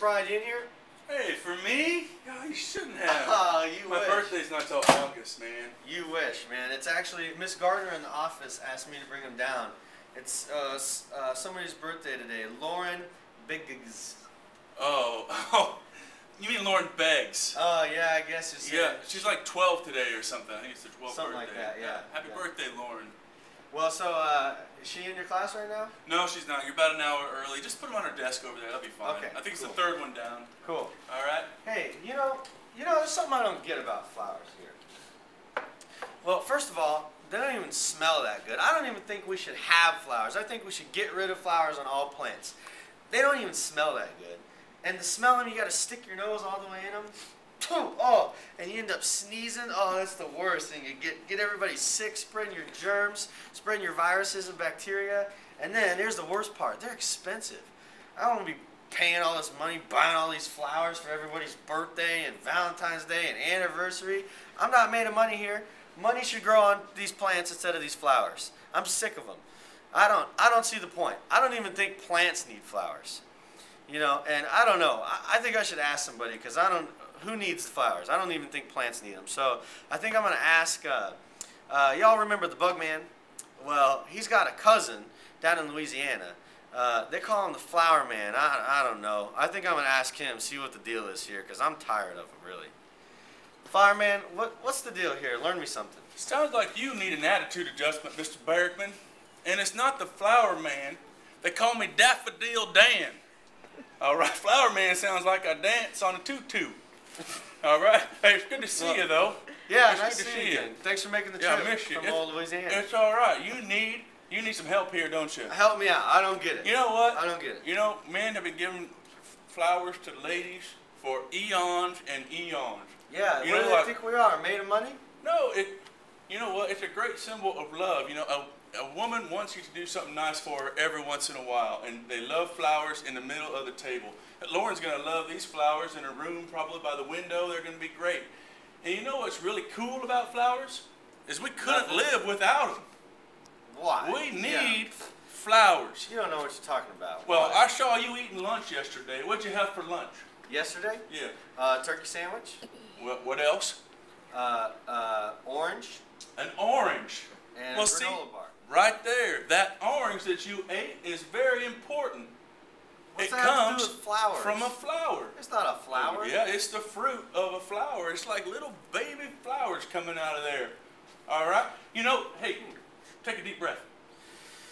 You in here? Hey, for me? Oh, you shouldn't have. Oh, you My wish. birthday's not till August, man. You wish, man. It's actually Miss Gardner in the office asked me to bring him down. It's uh, uh, somebody's birthday today. Lauren Biggs. Oh, oh. You mean Lauren Beggs? Oh yeah, I guess it's Yeah, she's like 12 today or something. I think it's her 12th Something like birthday. that, yeah, Happy yeah. birthday, Lauren. Well, so uh, is she in your class right now? No, she's not. You're about an hour early. Just put them on her desk over there. That'll be fine. Okay, I think it's the third one down. Cool. All right. Hey, you know, you know, there's something I don't get about flowers here. Well, first of all, they don't even smell that good. I don't even think we should have flowers. I think we should get rid of flowers on all plants. They don't even smell that good. And to smell them, you got to stick your nose all the way in them. Oh, and you end up sneezing. Oh, that's the worst thing. You get get everybody sick, spreading your germs, spreading your viruses and bacteria. And then here's the worst part: they're expensive. I don't want to be paying all this money, buying all these flowers for everybody's birthday and Valentine's Day and anniversary. I'm not made of money here. Money should grow on these plants instead of these flowers. I'm sick of them. I don't. I don't see the point. I don't even think plants need flowers. You know, and I don't know. I, I think I should ask somebody because I don't. Who needs the flowers? I don't even think plants need them. So I think I'm gonna ask. Uh, uh, y'all remember the Bug Man? Well, he's got a cousin down in Louisiana. Uh, they call him the Flower Man. I, I don't know. I think I'm gonna ask him, see what the deal is here, because I'm tired of him, really. Flower Man, what, what's the deal here? Learn me something. Sounds like you need an attitude adjustment, Mr. Bergman. And it's not the flower man. They call me Daffodil Dan. All right, flower man sounds like I dance on a tutu. All right. Hey, it's good to see Well, you though. Yeah, It's nice good to see you. Thanks for making the Yeah, I trip miss you. from It's- old Louisiana. It's all right. You need you need some help here, don't you? Help me out. I don't get it. You know what? I don't get it. You know, men have been giving flowers to ladies for eons and eons. Yeah, You what know do they what? think we are? Made of money? No, it. You know what? It's a great symbol of love. You know, a, a woman wants you to do something nice for her every once in a while, and they love flowers in the middle of the table. Lauren's gonna love these flowers in her room, probably by the window. They're gonna be great. And you know what's really cool about flowers? Is we couldn't Nothing. live without them. Why? We Yeah. need flowers. You don't know what you're talking about. Well, Why? I saw you eating lunch yesterday. What'd you have for lunch? Yesterday, Yeah. uh, turkey sandwich, What, what else? uh, uh, orange, An orange. and Well, a see- granola bar. Right there. That orange that you ate is very important. What's it that have to comes do with flowers? from a flower. It's not a flower. Yeah, it's the fruit of a flower. It's like little baby flowers coming out of there. All right? You know, hey, take a deep breath.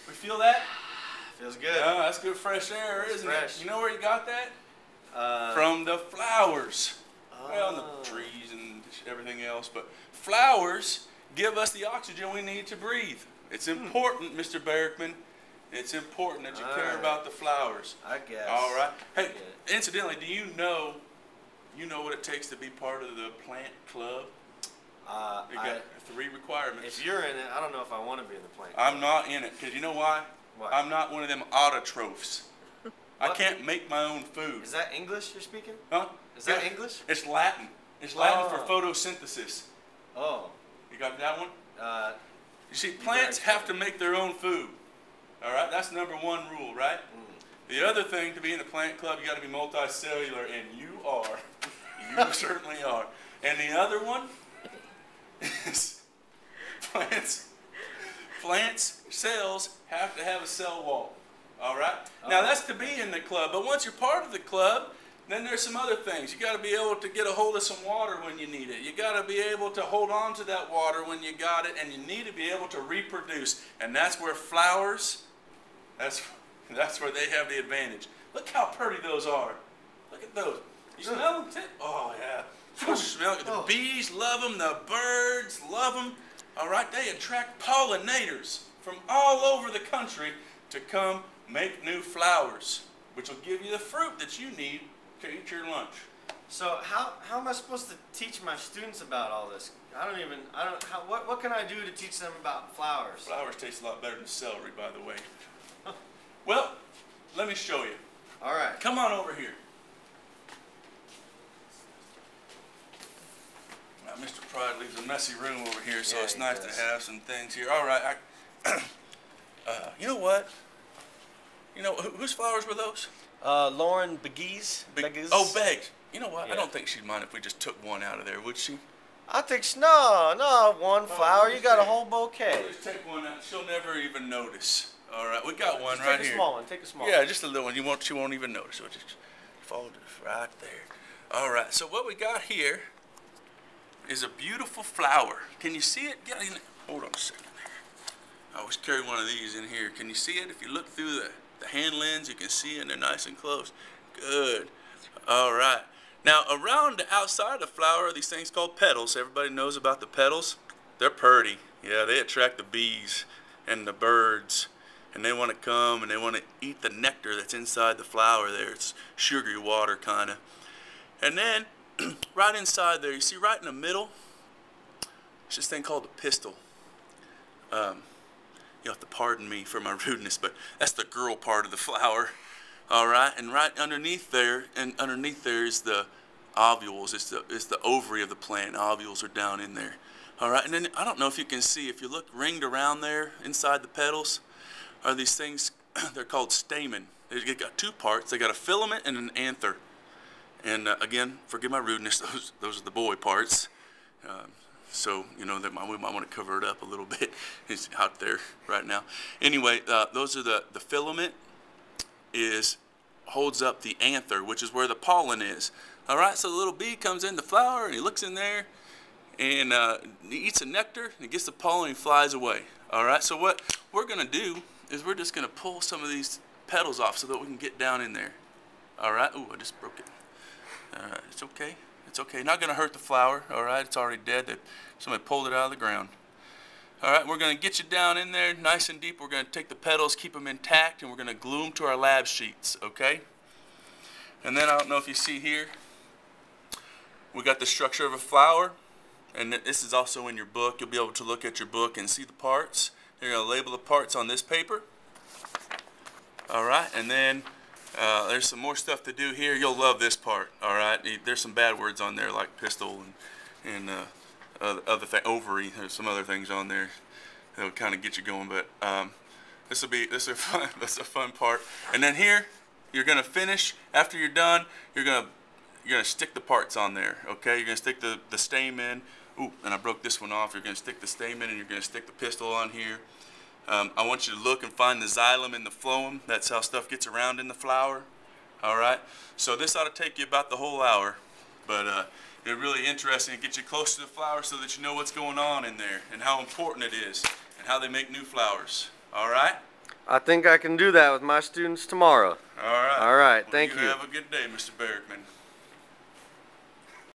We feel that? Feels good. Yeah, that's good fresh air, It's isn't fresh. it? You know where you got that? Uh, From the flowers. Well, oh. the trees and everything else. But flowers give us the oxygen we need to breathe. It's important, Mr. Bergman. It's important that you care Alright. about the flowers. I guess. All right. Hey, incidentally, do you know, you know what it takes to be part of the plant club? Uh, You I- got three requirements. if you're in it, I don't know if I want to be in the plant. Club. I'm not in it because you know why? Why? I'm not one of them autotrophs. I can't make my own food. Is that English you're speaking? Huh? Is that Yeah. English? It's Latin. It's Latin for Oh. photosynthesis. Oh, You got that one? uh, You see, plants have to make their own food. All right, that's number one rule, right? mm. The other thing to be in the plant club, you got to be multicellular, and you are. You certainly are. And the other one is plants. Plants cells have to have a cell wall. All right. Now Oh. that's to be in the club, but once you're part of the club, then there's some other things. You got to be able to get a hold of some water when you need it. You got to be able to hold on to that water when you got it, and you need to be able to reproduce. And that's where flowers, that's that's where they have the advantage. Look how pretty those are. Look at those. You smell them? Too? Oh yeah. You smell it. The Oh. bees love them. The birds love them. All right, they attract pollinators from all over the country to come make new flowers, which will give you the fruit that you need to eat your lunch. so how, how am I supposed to teach my students about all this? I don't even, I don't, how, what, what can I do to teach them about flowers? Flowers taste a lot better than celery, by the way. Well, let me show you. All right. Come on over here. Now, Mr. Pride leaves a messy room over here, so Yeah, it's he nice does. to have some things here. All right, I, uh, you know what? You know, who, whose flowers were those? Uh, Lauren Beggs. Beggs. Oh, Beggs. You know what? I don't think she'd mind if we just took one out of there, would she? I think s- no, no, one flower. You got a whole bouquet. Just take one out. She'll never even notice. All right, we got one Just right take a here. small one. Take a small. One. Yeah, one. just a little one. You won't. She won't even notice. It'll just fall just right there. All right. So what we got here is a beautiful flower. Can you see it? Get in. Hold on a second. I always carry one of these in here. Can you see it? If you look through the, the hand lens, you can see and They're nice and close. Good. All right. Now, around the outside of the flower are these things called petals. Everybody knows about the petals. They're pretty. Yeah, they attract the bees and the birds. And they want to come and they want to eat the nectar that's inside the flower there. It's sugary water, kind of. And then, right inside there, you see right in the middle, it's this thing called the pistil. Um, you have to pardon me for my rudeness, but that's the girl part of the flower. All right, and right underneath there, and underneath there is the ovules. It's the it's the ovary of the plant. Ovules are down in there. All right, and then I don't know if you can see if you look ringed around there inside the petals, are these things? They're called stamen. They've got two parts. They got a filament and an anther. And uh, again, forgive my rudeness. Those those are the boy parts. Um, so you know that we might want to cover it up a little bit. It's out there right now. Anyway, uh, those are the the filament is holds up the anther, which is where the pollen is. All right, so the little bee comes in the flower and he looks in there and uh, he eats the nectar and he gets the pollen and he flies away. All right, so what we're gonna do is we're just gonna pull some of these petals off so that we can get down in there. All right, ooh, I just broke it. All right, it's okay. It's okay. Not gonna hurt the flower. All right, it's already dead. Somebody pulled it out of the ground. All right, we're going to get you down in there nice and deep. We're going to take the petals, keep them intact, and we're going to glue them to our lab sheets, okay? And then I don't know if you see here, we got the structure of a flower, and this is also in your book. You'll be able to look at your book and see the parts. You're going to label the parts on this paper. All right, and then uh, there's some more stuff to do here. You'll love this part, all right? There's some bad words on there like pistil and, and uh, other, thing, ovary. There's some other things on there that'll kind of get you going. But um, this will be this is fun. That's a fun part. And then here, you're gonna finish after you're done. You're gonna you're gonna stick the parts on there. Okay, you're gonna stick the the stamen. Ooh, and I broke this one off. You're gonna stick the stamen, and you're gonna stick the pistil on here. Um, I want you to look and find the xylem and the phloem. That's how stuff gets around in the flower. All right. So this ought to take you about the whole hour, but uh, it's really interesting to get you close to the flower so that you know what's going on in there and how important it is and how they make new flowers. All right. I think I can do that with my students tomorrow. All right. All right, Well, thank you. you. Have a good day, Mr. Berrickman.